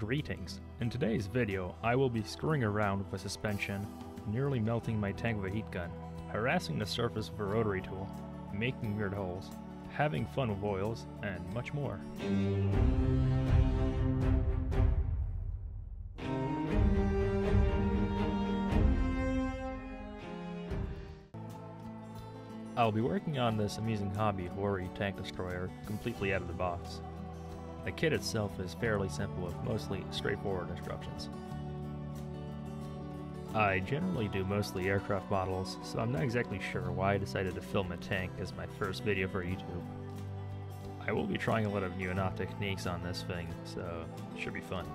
Greetings. In today's video, I will be screwing around with a suspension, nearly melting my tank with a heat gun, harassing the surface with a rotary tool, making weird holes, having fun with oils, and much more. I'll be working on this Amusing Hobby Hori tank destroyer completely out of the box. The kit itself is fairly simple with mostly straightforward instructions. I generally do mostly aircraft models, so I'm not exactly sure why I decided to film a tank as my first video for YouTube. I will be trying a lot of new and off techniques on this thing, so it should be fun.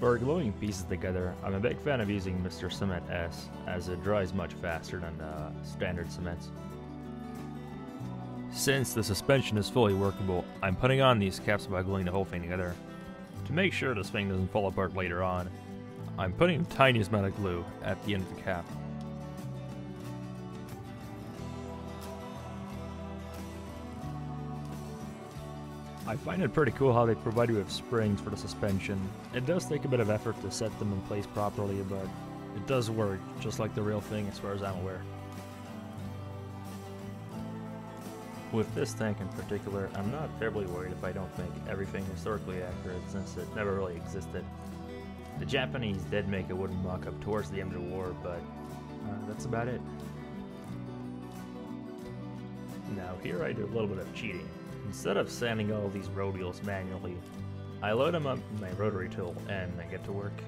For gluing pieces together, I'm a big fan of using Mr. Cement S, as it dries much faster than uh, standard cements. Since the suspension is fully workable, I'm putting on these caps by gluing the whole thing together. To make sure this thing doesn't fall apart later on, I'm putting the tiniest amount of glue at the end of the cap. I find it pretty cool how they provide you with springs for the suspension. It does take a bit of effort to set them in place properly, but it does work, just like the real thing as far as I'm aware. With this tank in particular, I'm not terribly worried if I don't think everything historically accurate since it never really existed. The Japanese did make a wooden mock-up towards the end of the war, but uh, that's about it. Now here I do a little bit of cheating. Instead of sanding all these radials manually, I load them up in my rotary tool and I get to work.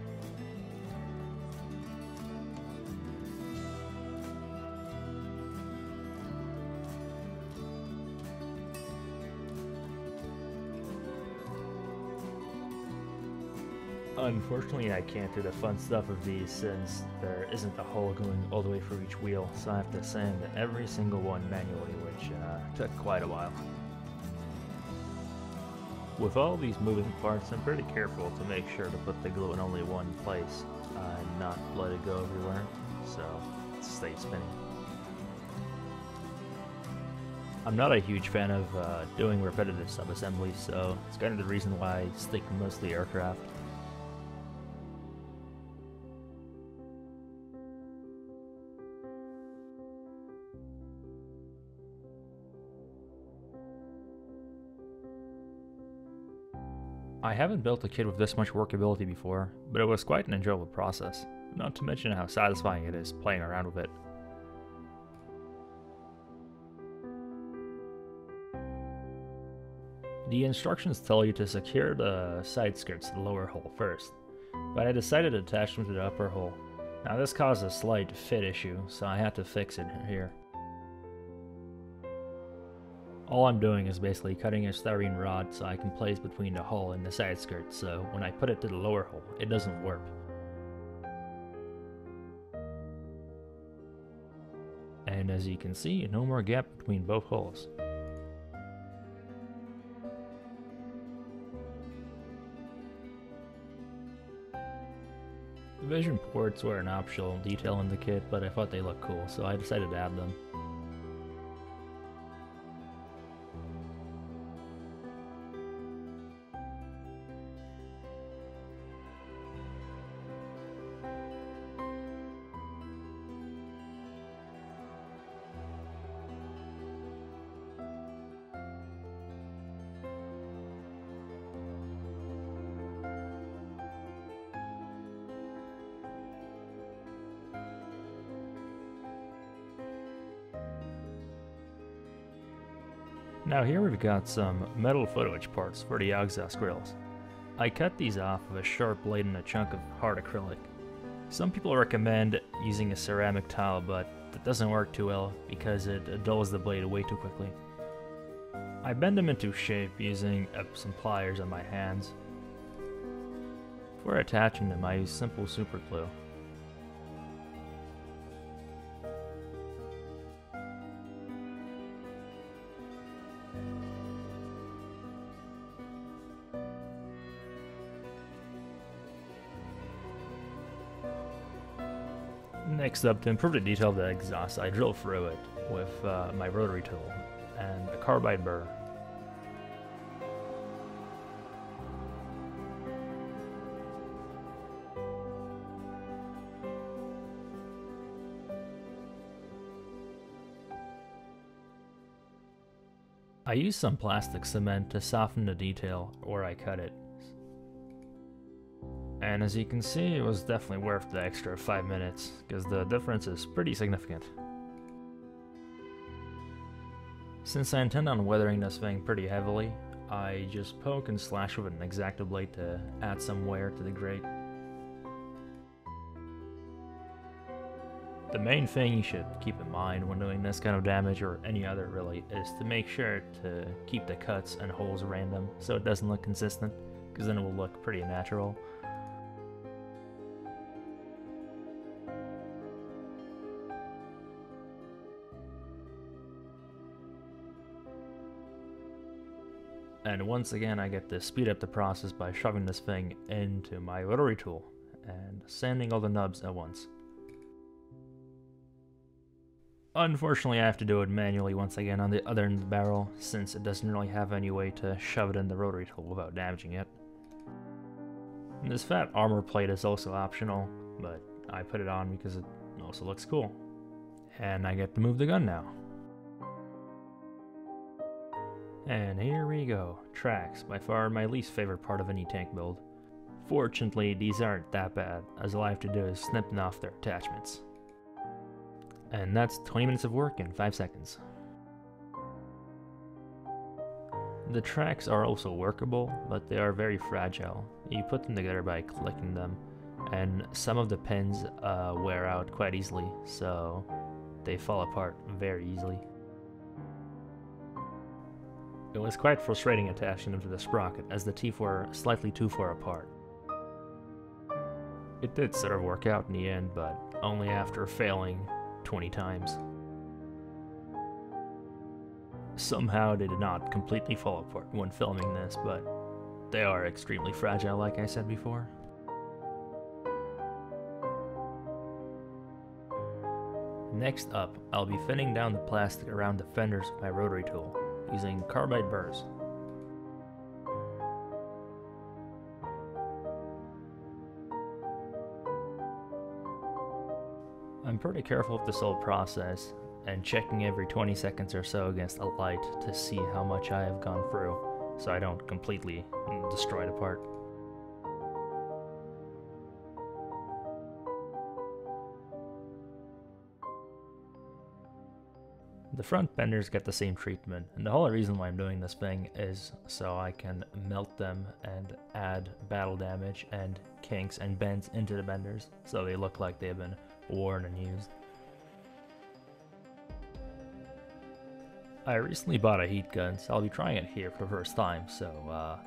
Unfortunately, I can't do the fun stuff of these since there isn't a hole going all the way through each wheel, so I have to sand every single one manually, which uh, took quite a while. With all these moving parts, I'm pretty careful to make sure to put the glue in only one place and not let it go everywhere, so it stays spinning. I'm not a huge fan of uh, doing repetitive sub-assemblies, so it's kind of the reason why I stick mostly aircraft. Haven't built a kit with this much workability before, but it was quite an enjoyable process, not to mention how satisfying it is playing around with it. The instructions tell you to secure the side skirts to the lower hull first, but I decided to attach them to the upper hull. Now this caused a slight fit issue, so I had to fix it here. All I'm doing is basically cutting a styrene rod so I can place between the hull and the side skirt so when I put it to the lower hull, it doesn't warp. And as you can see, no more gap between both hulls. The vision ports were an optional detail in the kit, but I thought they looked cool, so I decided to add them. Now here we've got some metal photo-etch parts for the exhaust grills. I cut these off with a sharp blade and a chunk of hard acrylic. Some people recommend using a ceramic tile, but that doesn't work too well because it dulls the blade way too quickly. I bend them into shape using uh, some pliers on my hands. For attaching them I use simple super glue. up to improve the detail of the exhaust, I drilled through it with uh, my rotary tool and a carbide burr. I used some plastic cement to soften the detail where I cut it. And as you can see, it was definitely worth the extra 5 minutes, because the difference is pretty significant. Since I intend on weathering this thing pretty heavily, I just poke and slash with an X-Acto blade to add some wear to the grate. The main thing you should keep in mind when doing this kind of damage, or any other really, is to make sure to keep the cuts and holes random so it doesn't look consistent, because then it will look pretty natural. And once again, I get to speed up the process by shoving this thing into my rotary tool and sanding all the nubs at once. Unfortunately, I have to do it manually once again on the other end of the barrel, since it doesn't really have any way to shove it in the rotary tool without damaging it. And this fat armor plate is also optional, but I put it on because it also looks cool. And I get to move the gun now. And here we go, tracks, by far my least favorite part of any tank build. Fortunately, these aren't that bad, as all I have to do is snip off their attachments. And that's 20 minutes of work in 5 seconds. The tracks are also workable, but they are very fragile. You put them together by clicking them, and some of the pins uh, wear out quite easily, so they fall apart very easily. It was quite frustrating attaching them to the sprocket, as the teeth were slightly too far apart. It did sort of work out in the end, but only after failing 20 times. Somehow they did not completely fall apart when filming this, but they are extremely fragile like I said before. Next up, I'll be thinning down the plastic around the fenders with my rotary tool using carbide burrs. I'm pretty careful with this whole process and checking every 20 seconds or so against a light to see how much I have gone through so I don't completely destroy the part. The front fenders get the same treatment, and the whole reason why I'm doing this thing is so I can melt them and add battle damage and kinks and bends into the fenders so they look like they've been worn and used. I recently bought a heat gun, so I'll be trying it here for the first time, so uh,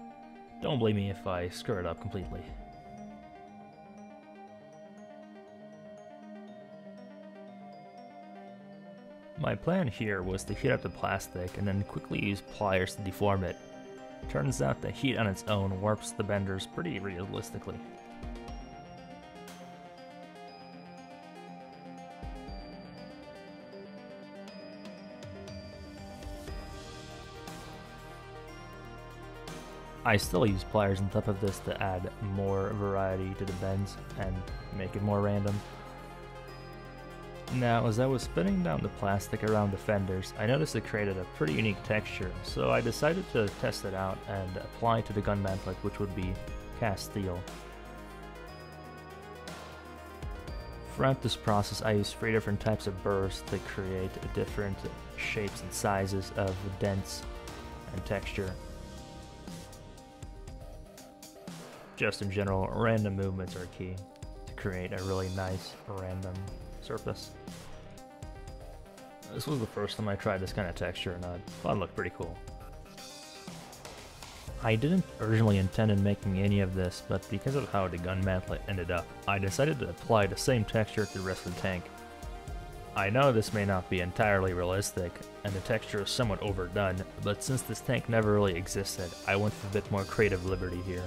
don't blame me if I screw it up completely. My plan here was to heat up the plastic and then quickly use pliers to deform it. Turns out the heat on its own warps the fenders pretty realistically. I still use pliers on top of this to add more variety to the bends and make it more random. Now, as I was spinning down the plastic around the fenders, I noticed it created a pretty unique texture, so I decided to test it out and apply it to the gun mantlet, which would be cast steel. Throughout this process, I used three different types of burrs to create different shapes and sizes of dents and texture. Just in general, random movements are key to create a really nice random surface. This was the first time I tried this kind of texture and I thought it looked pretty cool. I didn't originally intend on making any of this, but because of how the gun mantlet ended up, I decided to apply the same texture to the rest of the tank. I know this may not be entirely realistic, and the texture is somewhat overdone, but since this tank never really existed, I went for a bit more creative liberty here.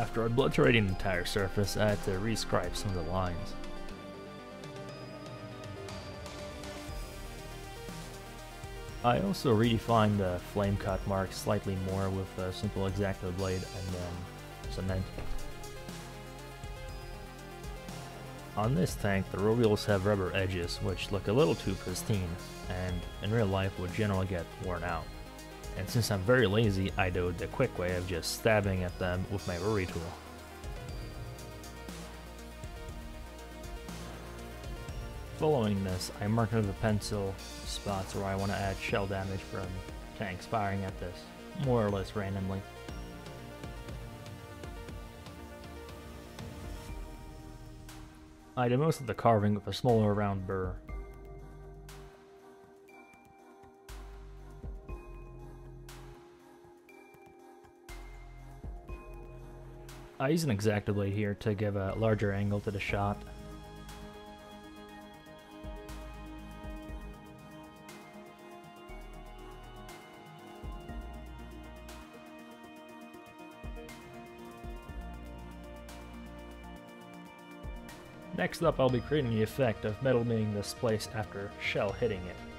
After obliterating the entire surface, I had to rescribe some of the lines. I also redefined the flame cut mark slightly more with a simple X-Acto blade and then cement. On this tank, the road have rubber edges which look a little too pristine, and in real life would generally get worn out. And since I'm very lazy, I do the quick way of just stabbing at them with my rotary tool. Following this, I mark with a pencil spots where I want to add shell damage from tanks firing at this, more or less randomly. I did most of the carving with a smaller round burr. I use an X-Acto blade here to give a larger angle to the shot. Next up, I'll be creating the effect of metal being displaced after shell hitting it.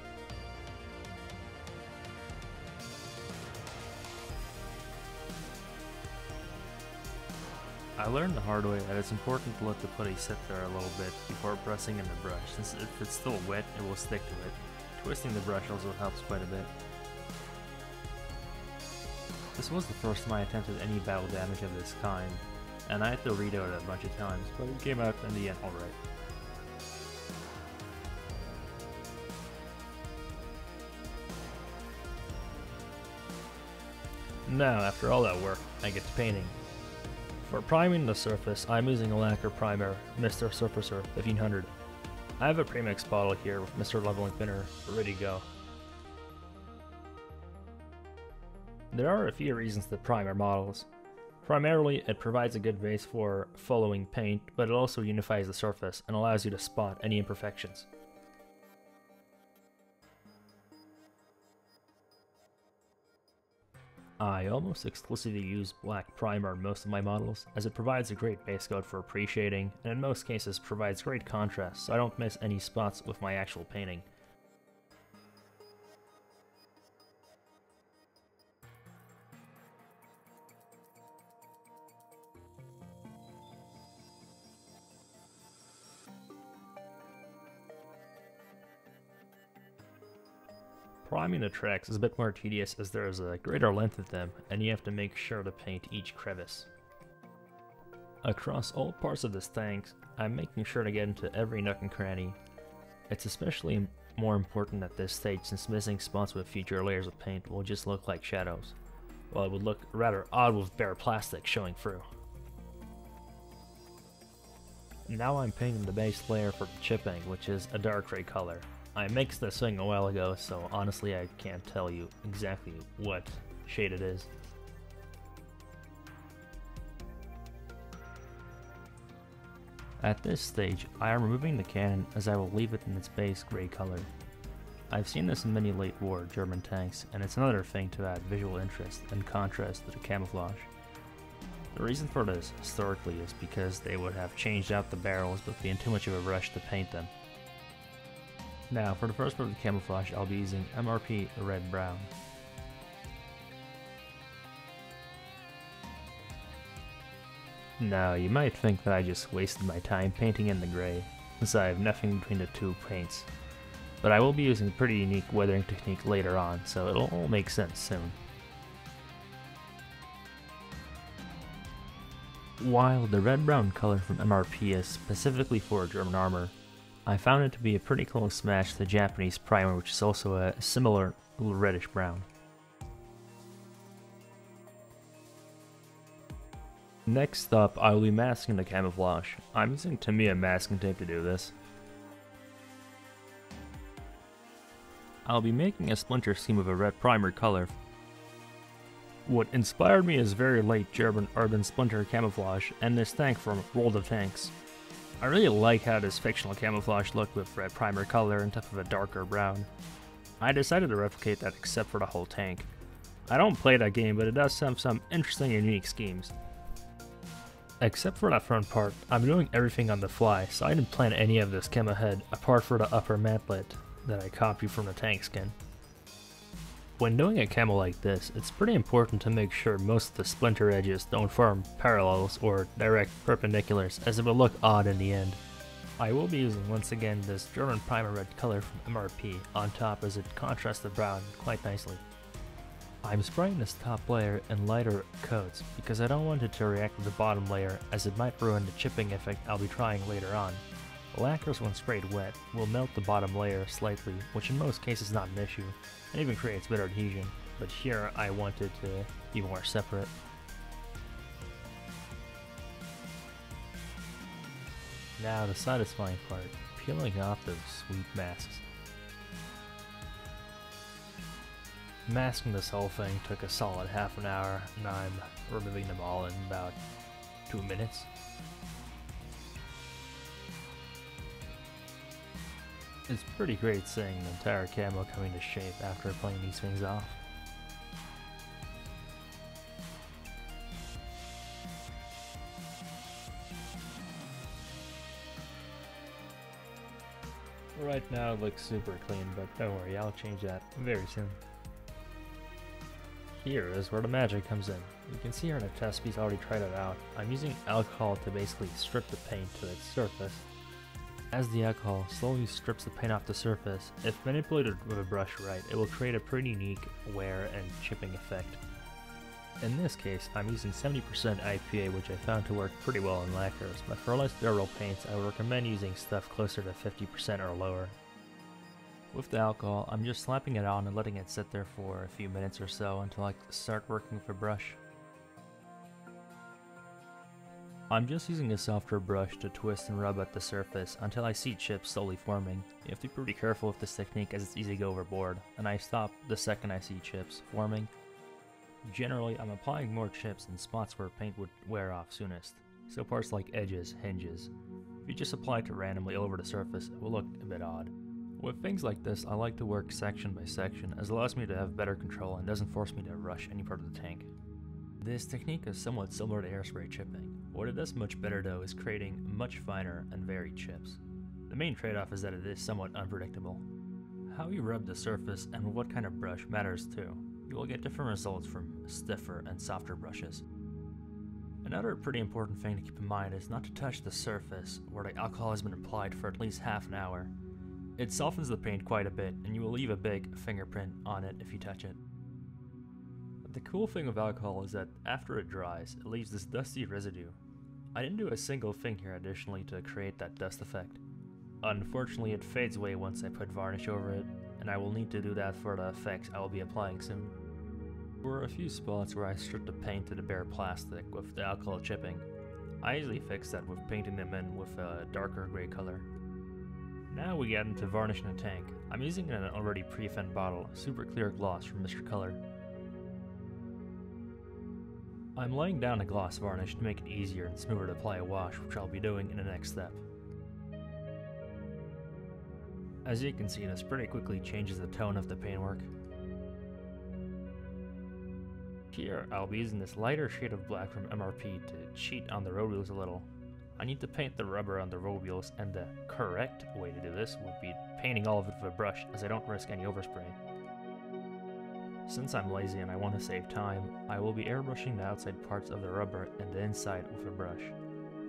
I learned the hard way that it's important to let the putty sit there a little bit before pressing in the brush, since if it's still wet, it will stick to it. Twisting the brush also helps quite a bit. This was the first time I attempted any battle damage of this kind, and I had to redo it a bunch of times, but it came out in the end alright. Now, after all that work, I get to painting. For priming the surface, I'm using a lacquer primer, Mr. Surfacer 1500. I have a premix bottle here with Mr. Leveling Thinner ready to go. There are a few reasons to prime our models. Primarily, it provides a good base for following paint, but it also unifies the surface and allows you to spot any imperfections. I almost exclusively use black primer on most of my models, as it provides a great base coat for appreciating, and in most cases provides great contrast so I don't miss any spots with my actual painting. Priming the tracks is a bit more tedious as there is a greater length of them, and you have to make sure to paint each crevice. Across all parts of this tank, I'm making sure to get into every nook and cranny. It's especially more important at this stage since missing spots with future layers of paint will just look like shadows, while it would look rather odd with bare plastic showing through. Now I'm painting the base layer for the chipping, which is a dark gray color. I mixed this thing a while ago, so honestly I can't tell you exactly what shade it is. At this stage, I am removing the cannon as I will leave it in its base gray color. I've seen this in many late war German tanks, and it's another thing to add visual interest and contrast to the camouflage. The reason for this, historically, is because they would have changed out the barrels but being too much of a rush to paint them. Now, for the first part of the camouflage, I'll be using MRP Red Brown. Now, you might think that I just wasted my time painting in the gray, since I have nothing between the two paints. But I will be using a pretty unique weathering technique later on, so it'll all make sense soon. While the red-brown color from MRP is specifically for German armor, I found it to be a pretty close match to the Japanese primer, which is also a similar reddish brown. Next up, I will be masking the camouflage. I'm using Tamiya masking tape to do this. I'll be making a splinter scheme of a red primer color. What inspired me is very late German urban splinter camouflage and this tank from World of Tanks. I really like how this fictional camouflage looked with red primer color on top of a darker brown. I decided to replicate that except for the whole tank. I don't play that game, but it does have some interesting and unique schemes. Except for that front part, I'm doing everything on the fly, so I didn't plan any of this chem ahead, apart for the upper mantlet that I copied from the tank skin. When doing a camo like this, it's pretty important to make sure most of the splinter edges don't form parallels or direct perpendiculars as it will look odd in the end. I will be using once again this German primer red color from MRP on top as it contrasts the brown quite nicely. I'm spraying this top layer in lighter coats because I don't want it to react with the bottom layer as it might ruin the chipping effect I'll be trying later on. Lacquers when sprayed wet will melt the bottom layer slightly, which in most cases is not an issue, and even creates better adhesion, but here I want it to be more separate. Now the satisfying part, peeling off those sweet masks. Masking this whole thing took a solid half an hour, and I'm removing them all in about two minutes. It's pretty great seeing the entire camo coming to shape after playing these things off. Right now it looks super clean, but don't worry, I'll change that very soon. Here is where the magic comes in. You can see here in the test piece I already tried it out. I'm using alcohol to basically strip the paint to its surface. As the alcohol slowly strips the paint off the surface, if manipulated with a brush right, it will create a pretty unique wear and chipping effect. In this case, I'm using 70% IPA which I found to work pretty well in lacquers, but for less durable paints I would recommend using stuff closer to 50% or lower. With the alcohol, I'm just slapping it on and letting it sit there for a few minutes or so until I start working with a brush. I'm just using a softer brush to twist and rub at the surface until I see chips slowly forming. You have to be pretty careful with this technique as it's easy to go overboard, and I stop the second I see chips forming. Generally, I'm applying more chips in spots where paint would wear off soonest, so parts like edges, hinges. If you just apply it randomly over the surface, it will look a bit odd. With things like this, I like to work section by section as it allows me to have better control and doesn't force me to rush any part of the tank. This technique is somewhat similar to hairspray chipping. What it does much better though is creating much finer and varied chips. The main trade-off is that it is somewhat unpredictable. How you rub the surface and what kind of brush matters too. You will get different results from stiffer and softer brushes. Another pretty important thing to keep in mind is not to touch the surface where the alcohol has been applied for at least half an hour it softens the paint quite a bit, and you will leave a big fingerprint on it if you touch it. The cool thing with alcohol is that after it dries, it leaves this dusty residue. I didn't do a single thing here additionally to create that dust effect. Unfortunately, it fades away once I put varnish over it, and I will need to do that for the effects I will be applying soon. There were a few spots where I stripped the paint to the bare plastic with the alcohol chipping. I usually fix that with painting them in with a darker gray color. Now we get into varnishing a tank. I'm using an already pre-thinned bottle, super clear gloss from Mr. Color. I'm laying down a gloss varnish to make it easier and smoother to apply a wash, which I'll be doing in the next step. As you can see, this pretty quickly changes the tone of the paintwork. Here, I'll be using this lighter shade of black from MRP to cheat on the road wheels a little. I need to paint the rubber on the road wheels, and the correct way to do this would be painting all of it with a brush, as I don't risk any overspray. Since I'm lazy and I want to save time, I will be airbrushing the outside parts of the rubber and the inside with a brush.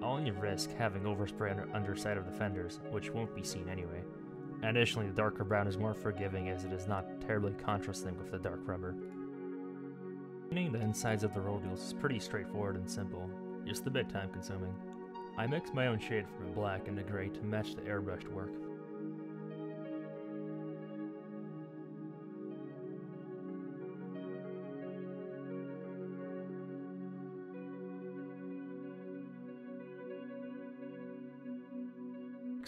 I'll only risk having overspray on the underside of the fenders, which won't be seen anyway. Additionally, the darker brown is more forgiving as it is not terribly contrasting with the dark rubber. Painting the insides of the road wheels is pretty straightforward and simple, just a bit time consuming. I mix my own shade from the black and the gray to match the airbrushed work.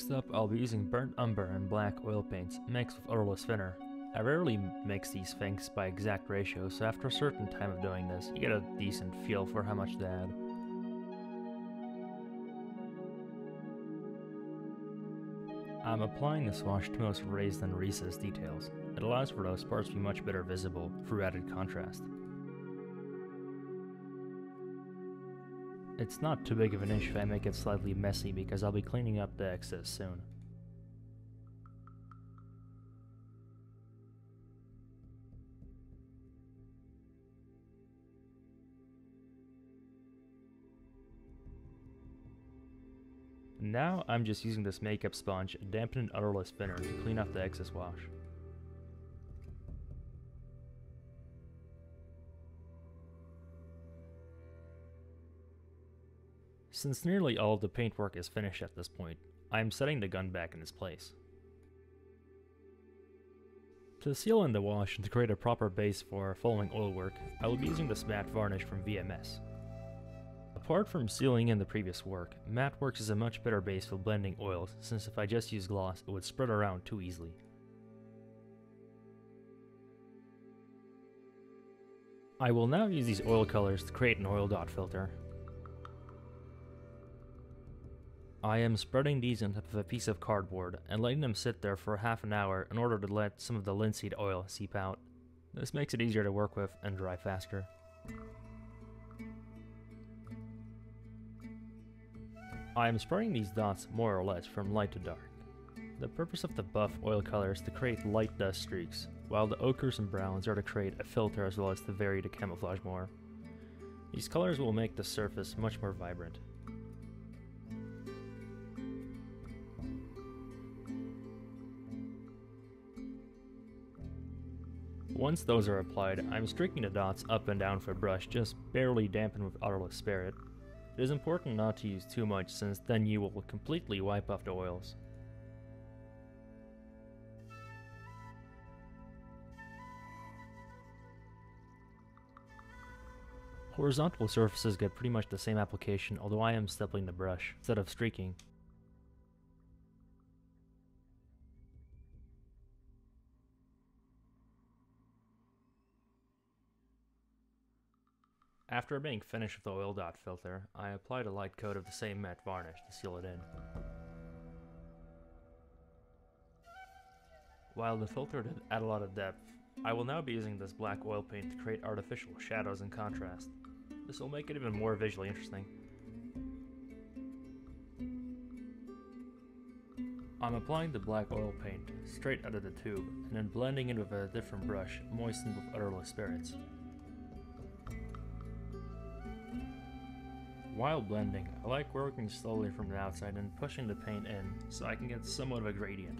Next up, I'll be using burnt umber and black oil paints mixed with odorless thinner. I rarely mix these things by exact ratio, so after a certain time of doing this, you get a decent feel for how much to add. I'm applying this wash to most raised and recessed details. It allows for those parts to be much better visible through added contrast. It's not too big of an issue if I make it slightly messy because I'll be cleaning up the excess soon. Now I'm just using this makeup sponge, dampened and odorless thinner to clean off the excess wash. Since nearly all of the paintwork is finished at this point, I am setting the gun back in its place. To seal in the wash and to create a proper base for following oil work, I will be using this matte varnish from VMS. Apart from sealing in the previous work, matte works as a much better base for blending oils since if I just use gloss it would spread around too easily. I will now use these oil colors to create an oil dot filter. I am spreading these on top of a piece of cardboard and letting them sit there for half an hour in order to let some of the linseed oil seep out. This makes it easier to work with and dry faster. I am spraying these dots more or less from light to dark. The purpose of the buff oil color is to create light dust streaks, while the ochres and browns are to create a filter as well as to vary the camouflage more. These colors will make the surface much more vibrant. Once those are applied, I'm streaking the dots up and down a brush, just barely dampened with odorless spirit. It is important not to use too much since then you will completely wipe off the oils. Horizontal surfaces get pretty much the same application, although I am stippling the brush instead of streaking. After being finished with the oil dot filter, I applied a light coat of the same matte varnish to seal it in. While the filter did add a lot of depth, I will now be using this black oil paint to create artificial shadows and contrast. This will make it even more visually interesting. I'm applying the black oil paint straight out of the tube and then blending it with a different brush moistened with odorless spirits. While blending, I like working slowly from the outside and pushing the paint in so I can get somewhat of a gradient.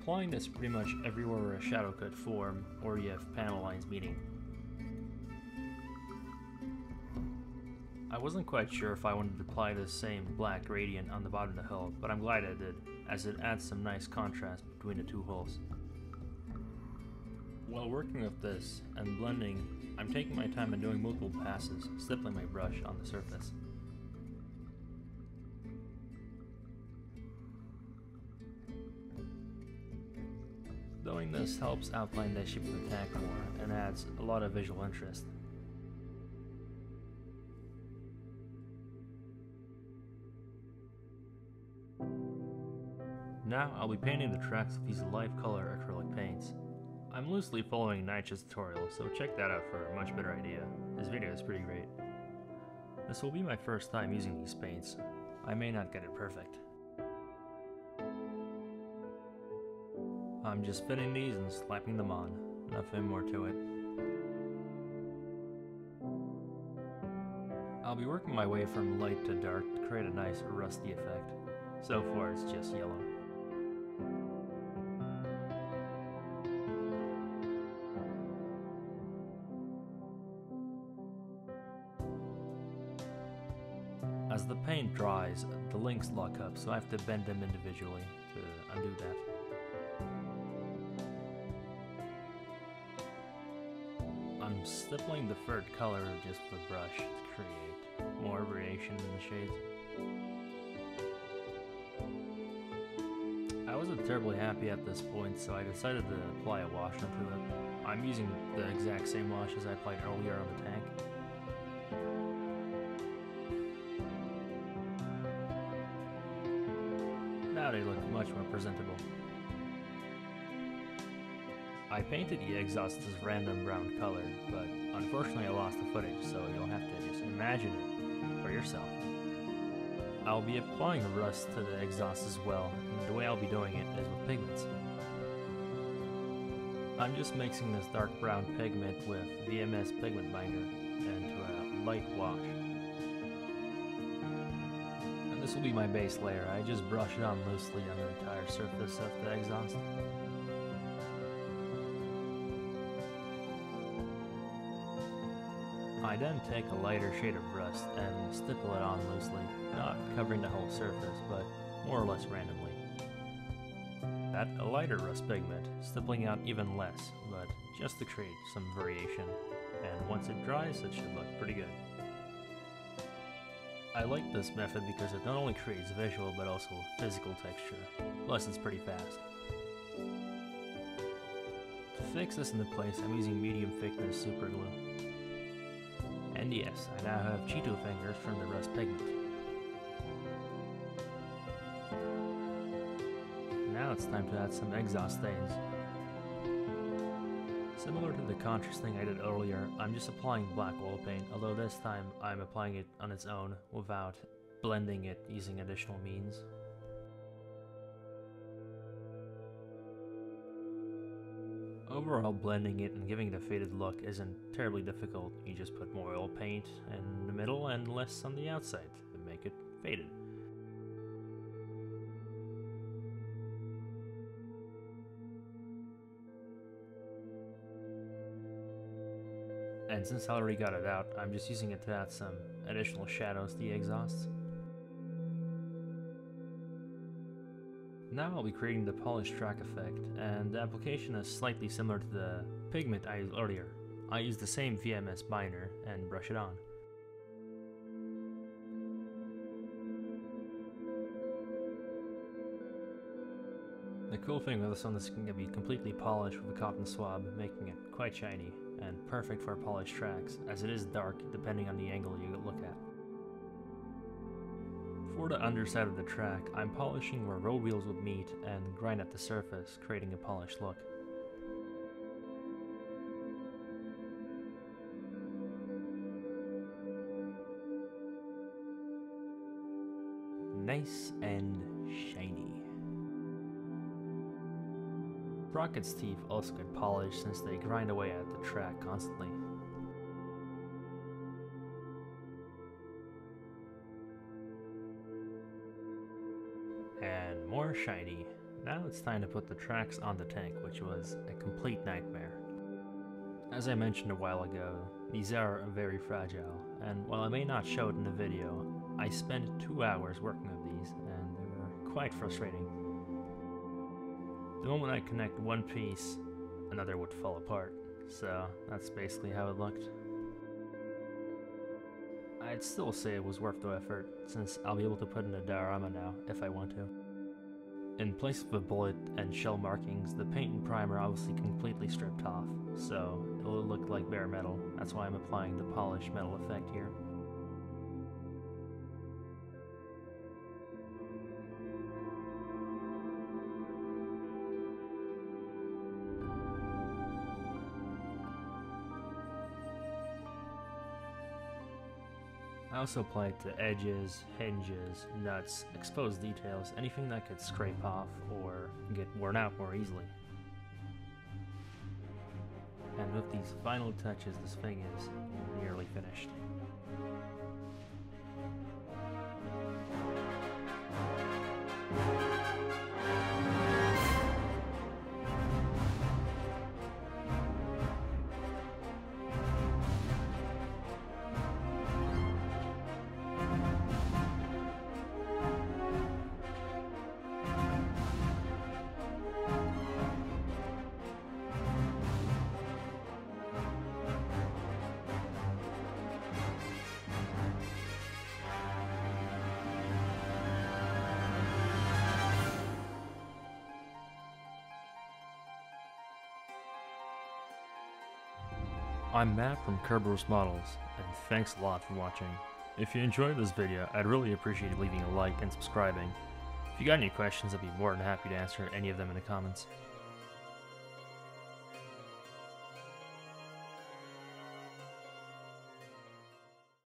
Applying this pretty much everywhere where a shadow could form or you have panel lines meeting. I wasn't quite sure if I wanted to apply the same black gradient on the bottom of the hull, but I'm glad I did, as it adds some nice contrast between the two hulls. While working with this and blending, I'm taking my time and doing multiple passes, stippling my brush on the surface. Doing this helps outline the shape of the tank more and adds a lot of visual interest. Now I'll be painting the tracks with these Lifecolor acrylic paints. I'm loosely following Night's tutorial, so check that out for a much better idea. This video is pretty great. This will be my first time using these paints. I may not get it perfect. I'm just fitting these and slapping them on. Nothing more to it. I'll be working my way from light to dark to create a nice rusty effect. So far it's just yellow. So I have to bend them individually to undo that. I'm stippling the third color just with a brush to create more variation in the shades. I wasn't terribly happy at this point, so I decided to apply a wash onto it. I'm using the exact same wash as I applied earlier on the tank. Presentable. I painted the exhaust this random brown color, but unfortunately I lost the footage, so you'll have to just imagine it for yourself. I'll be applying the rust to the exhaust as well, and the way I'll be doing it is with pigments. I'm just mixing this dark brown pigment with VMS pigment binder into a light wash. This will be my base layer, I just brush it on loosely on the entire surface of the exhaust. I then take a lighter shade of rust and stipple it on loosely, not covering the whole surface, but more or less randomly. Add a lighter rust pigment, stippling out even less, but just to create some variation, and once it dries it should look pretty good. I like this method because it not only creates visual but also physical texture, plus it's pretty fast. To fix this into place I'm using medium thickness super glue. And yes, I now have Cheeto fingers from the rust pigment. Now it's time to add some exhaust stains. Similar to the contrast thing I did earlier, I'm just applying black oil paint, although this time I'm applying it on its own without blending it using additional means. Overall, blending it and giving it a faded look isn't terribly difficult. You just put more oil paint in the middle and less on the outside to make it faded. And since I already got it out, I'm just using it to add some additional shadows to the exhausts. Now I'll be creating the polished track effect, and the application is slightly similar to the pigment I used earlier. I use the same VMS binder and brush it on. The cool thing with this one is it can be completely polished with a cotton swab, making it quite shiny, and perfect for polished tracks, as it is dark depending on the angle you look at. For the underside of the track, I'm polishing where road wheels would meet and grind at the surface, creating a polished look. Nice and shiny. Sprocket's teeth also get polished since they grind away at the track constantly. And more shiny. Now it's time to put the tracks on the tank, which was a complete nightmare. As I mentioned a while ago, these are very fragile, and while I may not show it in the video, I spent two hours working with these, and they were quite frustrating. The moment I connect one piece, another would fall apart, so that's basically how it looked. I'd still say it was worth the effort, since I'll be able to put in a diorama now, if I want to. In place of the bullet and shell markings, the paint and primer obviously completely stripped off, so it'll look like bare metal, that's why I'm applying the polished metal effect here. Also applied to edges, hinges, nuts, exposed details, anything that could scrape off or get worn out more easily. And with these final touches, this thing is nearly finished. I'm Matt from Kerberos Models, and thanks a lot for watching. If you enjoyed this video, I'd really appreciate leaving a like and subscribing. If you got any questions, I'd be more than happy to answer any of them in the comments.